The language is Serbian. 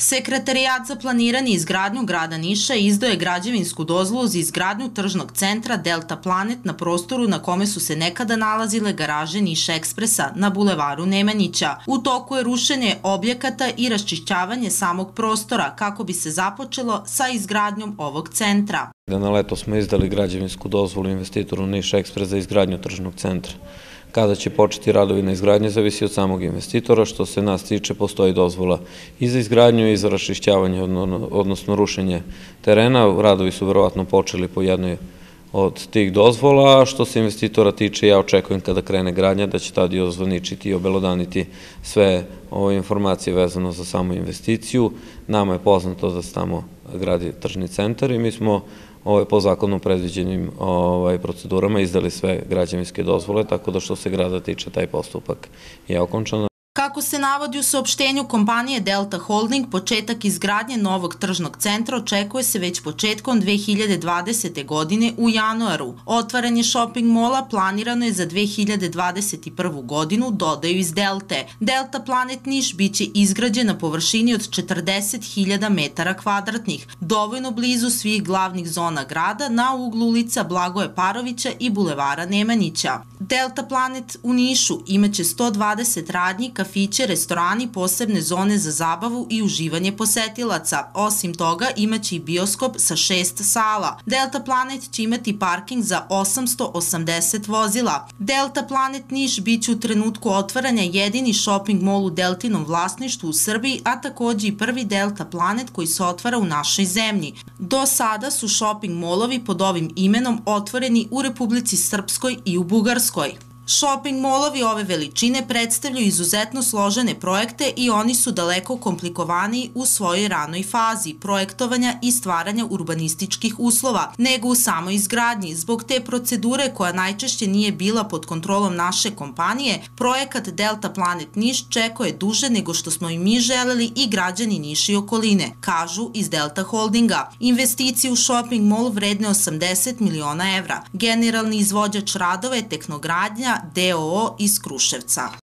Sekretarijat za planiranje i izgradnju grada Niša izdoje građevinsku dozvolu za izgradnju tržnog centra Delta Planet na prostoru na kome su se nekada nalazile garaže Niša Ekspresa na bulevaru Nemanjića. U toku je rušenje objekata i raščišćavanje samog prostora kako bi se započelo sa izgradnjom ovog centra. Na leto smo izdali građevinsku dozvolu investitoru Niša Ekspres za izgradnju tržnog centra. Kada će početi radovi na izgradnje zavisi od samog investitora, što se nas tiče postoji dozvola i za izgradnju i za rašišćavanje, odnosno rušenje terena. Radovi su verovatno počeli po jednoj od tih dozvola, što se investitora tiče, ja očekujem kada krene gradnja da će tada i ozvaničiti i obelodaniti sve ove informacije vezano za samu investiciju. Nama je poznato da se tamo gradi tržni centar i mi smo ovaj, po zakonu predviđenim ovaj, procedurama izdali sve građevinske dozvole, tako da što se grada tiče taj postupak je okončan. Kako se navodi u saopštenju kompanije Delta Holding, početak izgradnje novog tržnog centra očekuje se već početkom 2020. godine u januaru. Otvaranje shopping mola planirano je za 2021. godinu, dodaju iz Delte. Delta Planet Niš biće izgrađen na površini od 40.000 metara kvadratnih, dovoljno blizu svih glavnih zona grada na uglu ulica Blagoje Parovića i bulevara Nemanjića. Delta Planet u Nišu imaće 120 radnji, kafiće, restorani, posebne zone za zabavu i uživanje posetilaca. Osim toga, imaće i bioskop sa šest sala. Delta Planet će imati parking za 880 vozila. Delta Planet Niš biće u trenutku otvaranja jedini shopping mall u Deltinom vlasništvu u Srbiji, a takođe i prvi Delta Planet koji se otvara u našoj zemlji. Do sada su shopping mallovi pod ovim imenom otvoreni u Republici Srpskoj i u Bugarskoj. Shopping molovi ove veličine predstavljaju izuzetno složene projekte i oni su daleko komplikovaniji u svojoj ranoj fazi projektovanja i stvaranja urbanističkih uslova, nego u samoj izgradnji. Zbog te procedure koja najčešće nije bila pod kontrolom naše kompanije, projekat Delta Planet Niš čekao je duže nego što smo i mi želeli i građani Niš i okoline, kažu iz Delta Holdinga. Investicije u shopping mall vredne 80 miliona evra. Generalni izvođač radova je Teknogradnja DOO iz Kruševca.